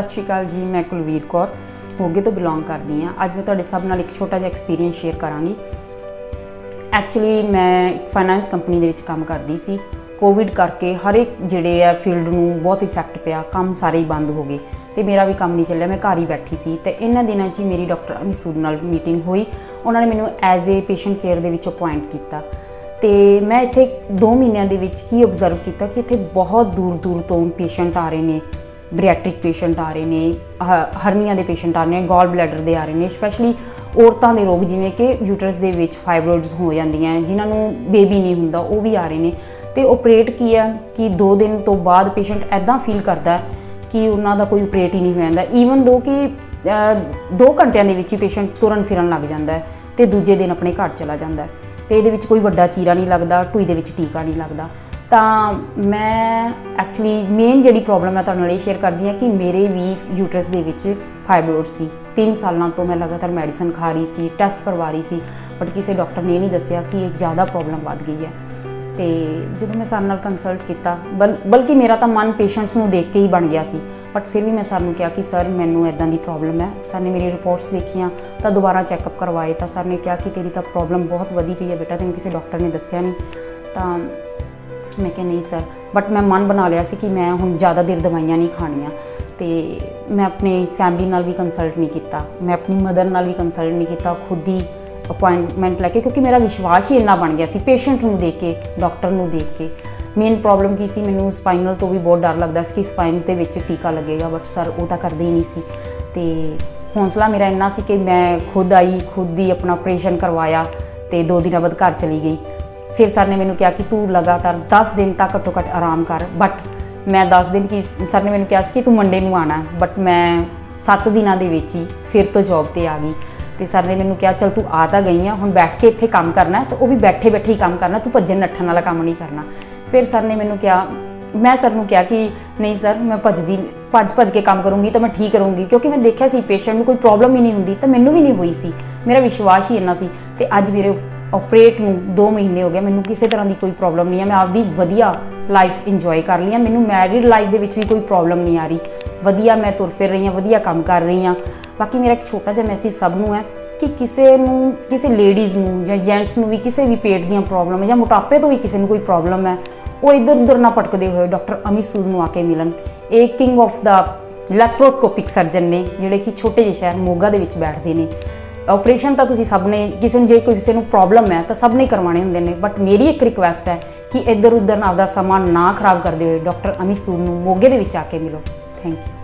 ਸਤਿ ਸ਼੍ਰੀ ਅਕਾਲ ਜੀ, ਮੈਂ ਕੁਲਵੀਰ ਕੌਰ ਮੋਗੇ ਤੋਂ ਬਿਲੋਂਗ ਕਰਦੀ ਹਾਂ। ਅੱਜ ਮੈਂ ਤੁਹਾਡੇ ਸਭ ਨਾਲ ਇੱਕ ਛੋਟਾ ਜਿਹਾ ਐਕਸਪੀਰੀਅੰਸ ਸ਼ੇਅਰ ਕਰਾਂਗੀ। ਐਕਚੁਅਲੀ ਮੈਂ ਇੱਕ ਫਾਈਨਾਂਸ ਕੰਪਨੀ ਦੇ ਵਿੱਚ ਕੰਮ ਕਰਦੀ ਸੀ। ਕੋਵਿਡ ਕਰਕੇ ਹਰ ਇੱਕ ਜਿਹੜੇ ਆ ਫੀਲਡ ਨੂੰ ਬਹੁਤ ਇਫੈਕਟ ਪਿਆ, ਕੰਮ ਸਾਰੇ ਹੀ ਬੰਦ ਹੋ ਗਏ। ਤੇ ਮੇਰਾ ਵੀ ਕੰਮ ਨਹੀਂ ਚੱਲਿਆ, ਮੈਂ ਘਰ ਹੀ ਬੈਠੀ ਸੀ। ਤੇ ਇਹਨਾਂ ਦਿਨਾਂ 'ਚ ਹੀ ਮੇਰੀ ਡਾਕਟਰ ਅਮਿਸੂਦ ਨਾਲ ਮੀਟਿੰਗ ਹੋਈ। ਉਹਨਾਂ ਨੇ ਮੈਨੂੰ ਐਜ਼ ਏ ਪੇਸ਼ੈਂਟ ਕੇਅਰ ਦੇ ਵਿੱਚ ਅਪਾਇੰਟ ਕੀਤਾ। ਤੇ ਮੈਂ ਇੱਥੇ 2 ਮਹੀਨਿਆਂ ਦੇ ਵਿੱਚ ਕੀ ਆਬਜ਼ਰਵ ਕੀਤਾ ਕਿ ਇੱਥੇ ਬਹੁਤ ਦੂਰ ਦੂਰ ਤੋਂ ਪੇਸ਼ੈਂਟ ਆ ਰਹੇ ਨੇ। ਬ੍ਰੈਟ੍ਰਿਕ ਪੇਸ਼ੈਂਟ ਆ ਰਹੇ ਨੇ ਹਰਨੀਆਂ ਦੇ ਪੇਸ਼ੈਂਟ ਆ ਰਹੇ ਨੇ, ਗਾਲ ਬਲੈਡਰ ਦੇ ਆ ਰਹੇ ਨੇ ਸਪੈਸ਼ਲੀ ਔਰਤਾਂ ਦੇ ਰੋਗ ਜਿਵੇਂ ਕਿ ਯੂਟਰਸ ਦੇ ਵਿੱਚ ਫਾਈਬਰੋਇਡਸ ਹੋ ਜਾਂਦੀਆਂ, ਜਿਨ੍ਹਾਂ ਨੂੰ ਬੇਬੀ ਨਹੀਂ ਹੁੰਦਾ, ਉਹ ਵੀ ਆ ਰਹੇ ਨੇ। ਤੇ ਆਪਰੇਟ ਕੀ ਹੈ ਕਿ 2 ਦਿਨ ਤੋਂ ਬਾਅਦ ਪੇਸ਼ੈਂਟ ਐਦਾਂ ਫੀਲ ਕਰਦਾ ਕਿ ਉਹਨਾਂ ਦਾ ਕੋਈ ਆਪਰੇਟ ਹੀ ਨਹੀਂ ਹੋ ਜਾਂਦਾ। ਈਵਨ ਦੋ ਕਿ 2 ਘੰਟਿਆਂ ਦੇ ਵਿੱਚ ਹੀ ਪੇਸ਼ੈਂਟ ਤੁਰਨ ਫਿਰਨ ਲੱਗ ਜਾਂਦਾ ਹੈ ਤੇ ਦੂਜੇ ਦਿਨ ਆਪਣੇ ਘਰ ਚਲਾ ਜਾਂਦਾ ਹੈ। ਤੇ ਇਹਦੇ ਵਿੱਚ ਕੋਈ ਵੱਡਾ ਚੀਰਾ ਨਹੀਂ ਲੱਗਦਾ, ਟੂਈ ਦੇ ਵਿੱਚ ਟੀਕਾ ਨਹੀਂ ਲੱਗਦਾ। ਤਾਂ ਮੈਂ ਐਕਚੁਅਲੀ ਮੇਨ ਜਿਹੜੀ ਪ੍ਰੋਬਲਮ ਮੈਂ ਤੁਹਾਨੂੰ ਨਾਲ ਇਹ ਸ਼ੇਅਰ ਕਰਦੀ ਹਾਂ ਕਿ ਮੇਰੇ ਵੀ ਯੂਟਰਸ ਦੇ ਵਿੱਚ ਫਾਈਬਰੋਇਡ ਸੀ। 3 ਸਾਲਾਂ ਤੋਂ ਮੈਂ ਲਗਾਤਾਰ ਮੈਡੀਸਨ ਖਾ ਰਹੀ ਸੀ ਟੈਸਟ ਕਰਵਾ ਰਹੀ ਸੀ ਬਟ ਕਿਸੇ ਡਾਕਟਰ ਨੇ ਨਹੀਂ ਦੱਸਿਆ ਕਿ ਇਹ ਜ਼ਿਆਦਾ ਪ੍ਰੋਬਲਮ ਵੱਧ ਗਈ ਹੈ। ਤੇ ਜਦੋਂ ਮੈਂ ਸਰ ਨਾਲ ਕੰਸਲਟ ਕੀਤਾ ਬਲਕਿ ਮੇਰਾ ਤਾਂ ਮਨ ਪੇਸ਼ੈਂਟਸ ਨੂੰ ਦੇਖ ਕੇ ਹੀ ਬਣ ਗਿਆ ਸੀ ਬਟ ਫਿਰ ਵੀ ਮੈਂ ਸਰ ਨੂੰ ਕਿਹਾ ਕਿ ਸਰ ਮੈਨੂੰ ਇਦਾਂ ਦੀ ਪ੍ਰੋਬਲਮ ਹੈ। ਸਰ ਨੇ ਮੇਰੀ ਰਿਪੋਰਟਸ ਦੇਖੀਆਂ, ਤਾਂ ਦੁਬਾਰਾ ਚੈੱਕਅਪ ਕਰਵਾਏ, ਤਾਂ ਸਰ ਨੇ ਕਿਹਾ ਕਿ ਤੇਰੀ ਤਾਂ ਪ੍ਰੋਬਲਮ ਬਹੁਤ ਵਧੀ ਪਈ ਹੈ ਬੇਟਾ, ਤੈਨੂੰ ਕਿਸੇ ਡਾਕਟਰ ਨੇ ਦੱਸਿਆ ਨਹੀਂ। ਤਾਂ ਮੈਂ ਕਿਹਾ, ਨਹੀਂ ਸਰ ਬਟ ਮੈਂ ਮਨ ਬਣਾ ਲਿਆ ਸੀ ਕਿ ਮੈਂ ਹੁਣ ਜ਼ਿਆਦਾ ਦੇਰ ਦਵਾਈਆਂ ਨਹੀਂ ਖਾਣੀਆਂ ਤੇ ਮੈਂ ਆਪਣੇ ਫੈਮਿਲੀ ਨਾਲ ਵੀ ਕੰਸਲਟ ਨਹੀਂ ਕੀਤਾ, ਮੈਂ ਆਪਣੀ ਮਦਰ ਨਾਲ ਵੀ ਕੰਸਲਟ ਨਹੀਂ ਕੀਤਾ, ਖੁਦ ਹੀ ਅਪਾਇੰਟਮੈਂਟ ਲੈ ਕੇ, ਕਿਉਂਕਿ ਮੇਰਾ ਵਿਸ਼ਵਾਸ ਹੀ ਇੰਨਾ ਬਣ ਗਿਆ ਸੀ ਪੇਸ਼ੈਂਟ ਨੂੰ ਦੇਖ ਕੇ ਡਾਕਟਰ ਨੂੰ ਦੇਖ ਕੇ। ਮੇਨ ਪ੍ਰੋਬਲਮ ਕੀ ਸੀ, ਮੈਨੂੰ ਸਪਾਈਨਲ ਤੋਂ ਵੀ ਬਹੁਤ ਡਰ ਲੱਗਦਾ ਸੀ ਕਿ ਸਪਾਈਨ ਦੇ ਵਿੱਚ ਟੀਕਾ ਲੱਗੇਗਾ ਬਟ ਸਰ ਉਹ ਤਾਂ ਕਰਦੇ ਹੀ ਨਹੀਂ ਸੀ। ਤੇ ਹੌਸਲਾ ਮੇਰਾ ਇੰਨਾ ਸੀ ਕਿ ਮੈਂ ਖੁਦ ਆਈ, ਖੁਦ ਹੀ ਆਪਣਾ ਆਪਰੇਸ਼ਨ ਕਰਵਾਇਆ ਤੇ ਦੋ ਦਿਨਾਂ ਬਾਅਦ ਘਰ ਚਲੀ ਗਈ। ਫਿਰ ਸਰ ਨੇ ਮੈਨੂੰ ਕਿਹਾ ਕਿ ਤੂੰ ਲਗਾਤਾਰ 10 ਦਿਨ ਤੱਕ ਘੱਟੋ ਘੱਟ ਆਰਾਮ ਕਰ। ਬਟ ਮੈਂ 10 ਦਿਨ ਕੀ ਸਰ ਨੇ ਮੈਨੂੰ ਕਿਹਾ ਸੀ ਕਿ ਤੂੰ ਮੰਡੇ ਨੂੰ ਆਣਾ। ਬਟ ਮੈਂ 7 ਦਿਨਾਂ ਦੇ ਵਿੱਚ ਹੀ ਫਿਰ ਤੋਂ ਜੌਬ ਤੇ ਆ ਗਈ। ਤੇ ਸਰ ਨੇ ਮੈਨੂੰ ਕਿਹਾ, ਚਲ ਤੂੰ ਆ ਤਾਂ ਗਈ ਆ, ਹੁਣ ਬੈਠ ਕੇ ਇੱਥੇ ਕੰਮ ਕਰਨਾ ਤੇ ਉਹ ਵੀ ਬੈਠੇ ਬੈਠੇ ਹੀ ਕੰਮ ਕਰਨਾ, ਤੂੰ ਭੱਜਣ ਨੱਠਣ ਵਾਲਾ ਕੰਮ ਨਹੀਂ ਕਰਨਾ। ਫਿਰ ਸਰ ਨੇ ਮੈਨੂੰ ਕਿਹਾ, ਮੈਂ ਸਰ ਨੂੰ ਕਿਹਾ ਕਿ ਨਹੀਂ ਸਰ, ਮੈਂ ਭੱਜਦੀ ਭੱਜ ਭੱਜ ਕੇ ਕੰਮ ਕਰੂੰਗੀ ਤਾਂ ਮੈਂ ਠੀਕ ਕਰੂੰਗੀ ਕਿਉਂਕਿ ਮੈਂ ਦੇਖਿਆ ਸੀ ਪੇਸ਼ੈਂਟ ਨੂੰ ਕੋਈ ਪ੍ਰੋਬਲਮ ਹੀ ਨਹੀਂ ਹੁੰਦੀ, ਤਾਂ ਮੈਨੂੰ ਵੀ ਨਹੀਂ ਹੋਈ ਸੀ। ਮੇਰਾ ਵਿਸ਼ਵਾਸ ਹੀ ਇੰਨਾ ਸੀ। ਤੇ ਅੱਜ ਮੇਰੇ ਆਪਰੇਟ ਨੂੰ 2 ਮਹੀਨੇ ਹੋ ਗਏ, ਮੈਨੂੰ ਕਿਸੇ ਤਰ੍ਹਾਂ ਦੀ ਕੋਈ ਪ੍ਰੋਬਲਮ ਨਹੀਂ ਹੈ। ਮੈਂ ਆਪਦੀ ਵਧੀਆ ਲਾਈਫ ਇੰਜੋਏ ਕਰ ਲਈ ਆ ਮੈਨੂੰ ਮੈਰਿਡ ਲਾਈਫ ਦੇ ਵਿੱਚ ਵੀ ਕੋਈ ਪ੍ਰੋਬਲਮ ਨਹੀਂ ਆ ਰਹੀ। ਵਧੀਆ ਮੈਂ ਤੁਰ ਫਿਰ ਰਹੀ ਹਾਂ, ਵਧੀਆ ਕੰਮ ਕਰ ਰਹੀ ਹਾਂ। ਬਾਕੀ ਮੇਰਾ ਇੱਕ ਛੋਟਾ ਜਿਹਾ ਮੈਸੇਜ ਸਭ ਨੂੰ ਹੈ ਕਿ ਕਿਸੇ ਨੂੰ, ਕਿਸੇ ਲੇਡੀਜ਼ ਨੂੰ ਜਾਂ ਜੈਂਟਸ ਨੂੰ ਵੀ ਕਿਸੇ ਵੀ ਪੇਟ ਦੀਆਂ ਪ੍ਰੋਬਲਮ ਹੈ ਜਾਂ ਮੋਟਾਪੇ ਤੋਂ ਵੀ ਕਿਸੇ ਨੂੰ ਕੋਈ ਪ੍ਰੋਬਲਮ ਹੈ, ਉਹ ਇੱਧਰ ਉੱਧਰ ਨਾ ਭਟਕਦੇ ਹੋਏ ਡਾਕਟਰ ਅਮਿਤ ਸੂਦ ਨੂੰ ਆ ਕੇ ਮਿਲਣ। ਇਹ ਕਿੰਗ ਆਫ ਦਾ ਲੈਪਰੋਸਕੋਪਿਕ ਸਰਜਨ ਨੇ, ਜਿਹੜੇ ਕਿ ਛੋਟੇ ਜਿਹੇ ਸ਼ਹਿਰ ਮੋਗਾ ਦੇ ਵਿੱਚ ਬੈਠਦੇ ਨੇ। ਆਪਰੇਸ਼ਨ ਤਾਂ ਤੁਸੀਂ ਸਭ ਨੇ, ਕਿਸੇ ਨੂੰ ਜੇ ਕੋਈ ਕਿਸੇ ਨੂੰ ਪ੍ਰੋਬਲਮ ਹੈ ਤਾਂ ਸਭ ਨੇ ਕਰਵਾਣੇ ਹੁੰਦੇ ਨੇ। ਬਟ ਮੇਰੀ ਇੱਕ ਰਿਕੁਐਸਟ ਹੈ ਕਿ ਇੱਧਰ ਉੱਧਰ ਆਪਦਾ ਸਮਾਂ ਨਾ ਖਰਾਬ ਕਰਦੇ ਹੋਏ ਡਾਕਟਰ ਅਮਿਤ ਸੂਦ ਨੂੰ ਮੋਗੇ ਦੇ ਵਿੱਚ ਆ ਕੇ ਮਿਲੋ। Thank you